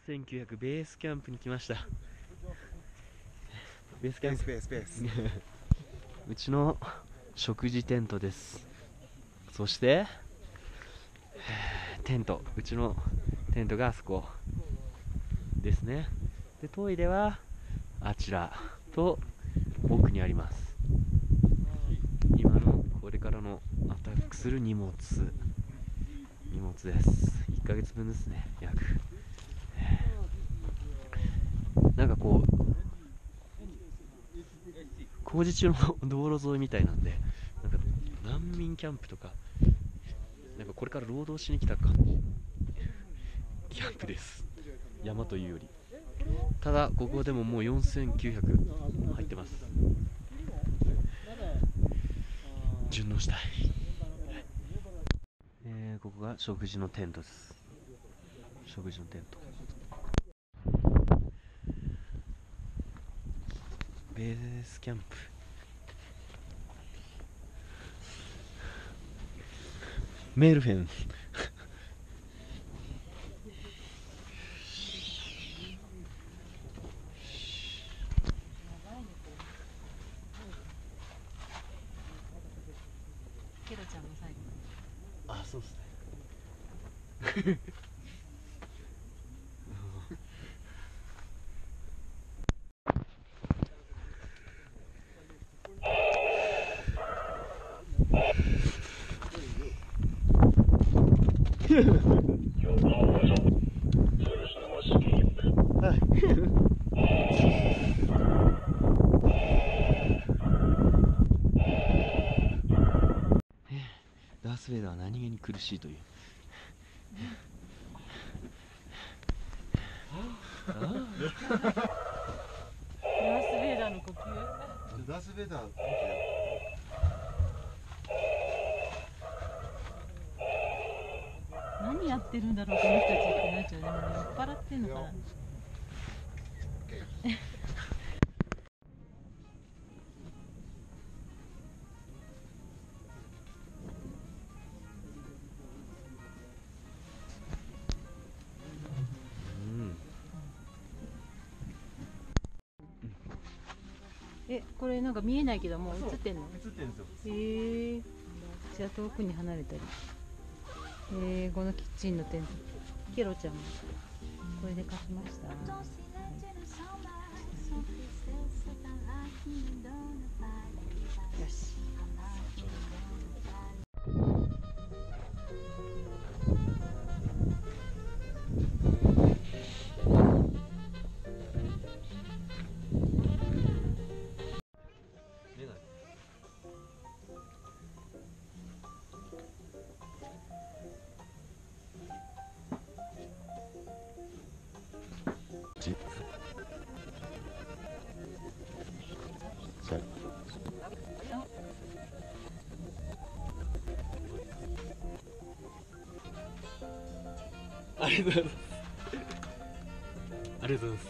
1900ベースキャンプに来ました。ベースキャンプ。スペースペース。うちの食事テントです。そして テント。うちのテントがあそこですね。でトイレはあちらと奥にあります。今のこれからのアタックする荷物。荷物です。1ヶ月分ですね約なんかこう工事中の道路沿いみたいなんでなんか難民キャンプとかなんかこれから労働しに来た感じ。キャンプです。山というより。ただここでももう4900入ってます。順応したい、えー、ここが食事のテントです。食事のテント。ベースキャンプ。メルフェン。ケロちゃんの最後。あそうですねダース・ベイダーは何気に苦しいという。ダース・ベイダーの呼吸？ダース・ベイダー何やってるんだろうこの人たちってなっちゃうね。も酔っ払ってんのかな。えこれなんか見えないけどもう映ってんの？映ってるんですよ。へえ。じゃあ遠くに離れたり。えー、このキッチンのテント。ケロちゃんもこれで貸しました、Sometimes, so he still sits. じ。じゃありがとうございます。ありがとうございます。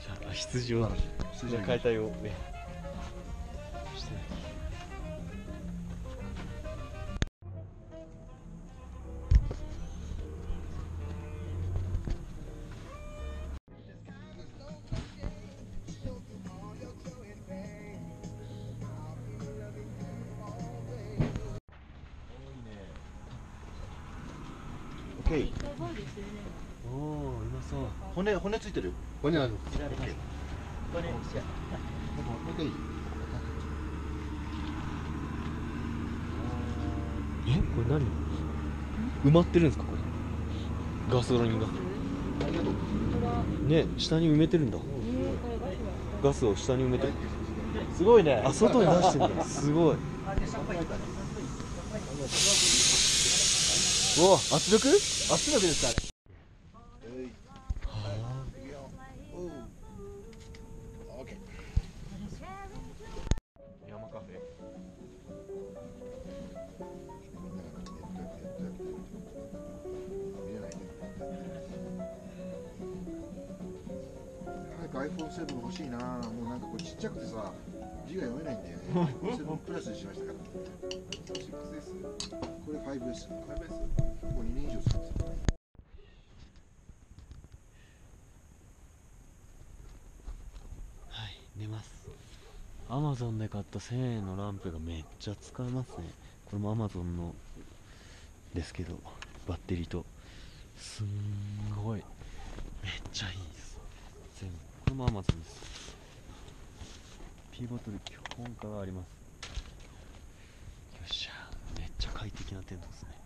じゃあ羊を羊の解体をねケーおおうまそう骨骨ついてる骨あるオッケーこれもう一回いいえこれ何？埋まってるんですかこれ？ガソリンが。ね下に埋めてるんだ。ガスを下に埋めて。るすごいね。あ外に出してんだ。すごいお圧力？圧力ですかねオッケー山カフェ。見れないね早く iPhone7 欲しいな。もうなんかこれちっちゃくてさ字が読めないんだよね。それプラスしましたから。これ 5S。5S。もう2年以上使って。はい、寝ます。アマゾンで買った1000円のランプがめっちゃ使えますね。これもアマゾンのですけど、バッテリーと。すんごい。めっちゃいいです。全部。これもアマゾンです。ーボトル基本化があります。よっしゃめっちゃ快適なテントですね。